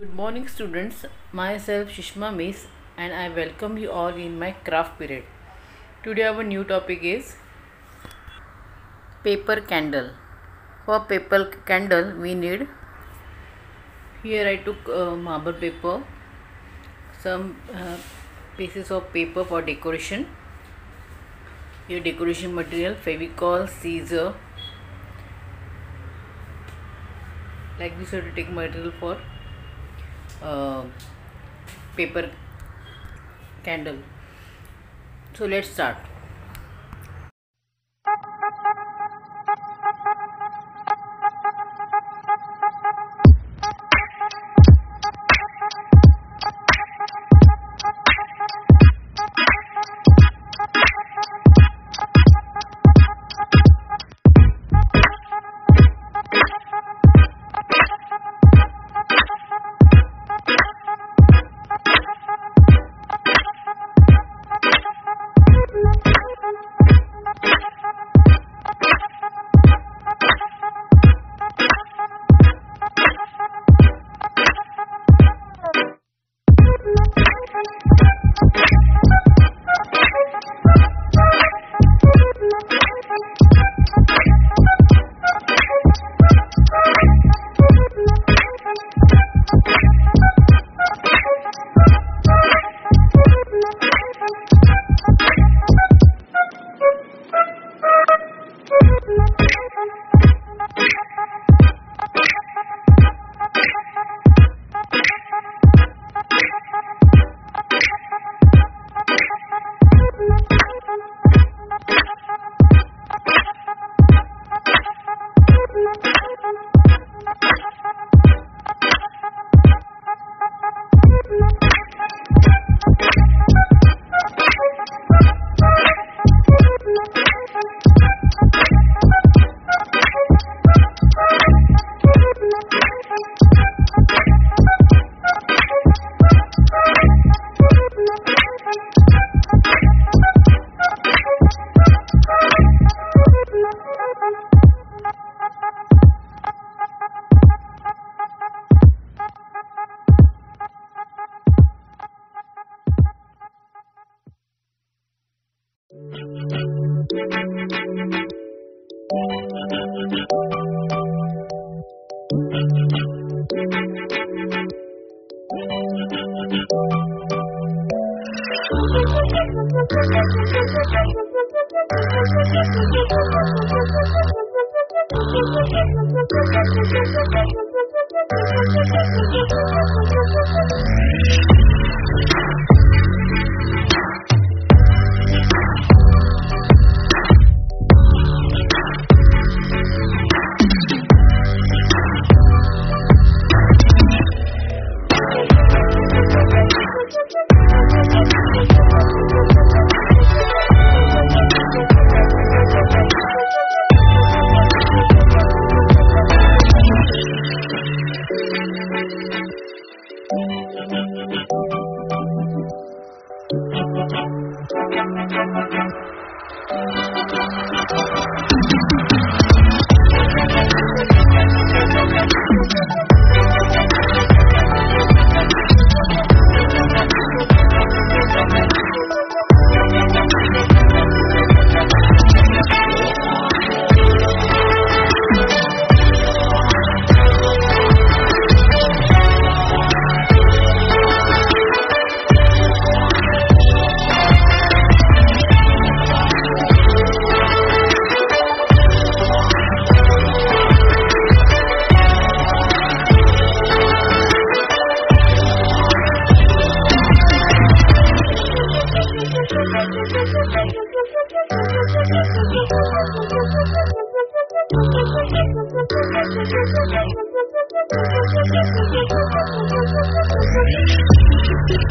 Good morning, students. Myself Shishma Miss, and I welcome you all in my craft period. Today, our new topic is paper candle. For paper candle, we need here I took uh, marble paper, some uh, pieces of paper for decoration. your decoration material, fevicol, scissor. Like this, you have to take material for paper candle so let's start Thank you. Thank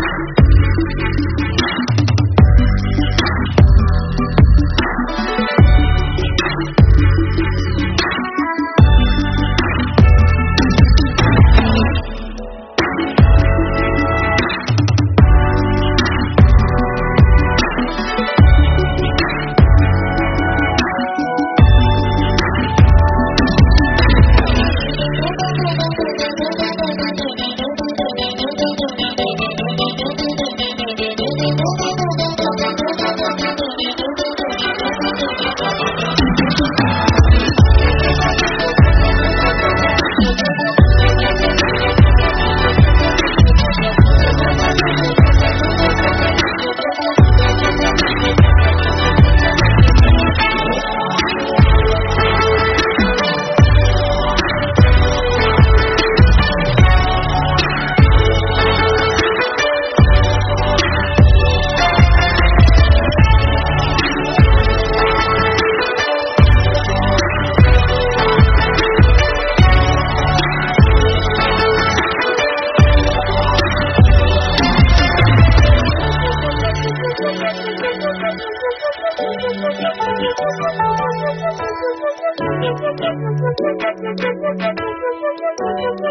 you.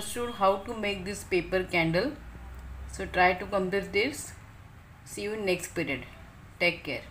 understood how to make this paper candle. So try to complete this. See you in next period. Take care.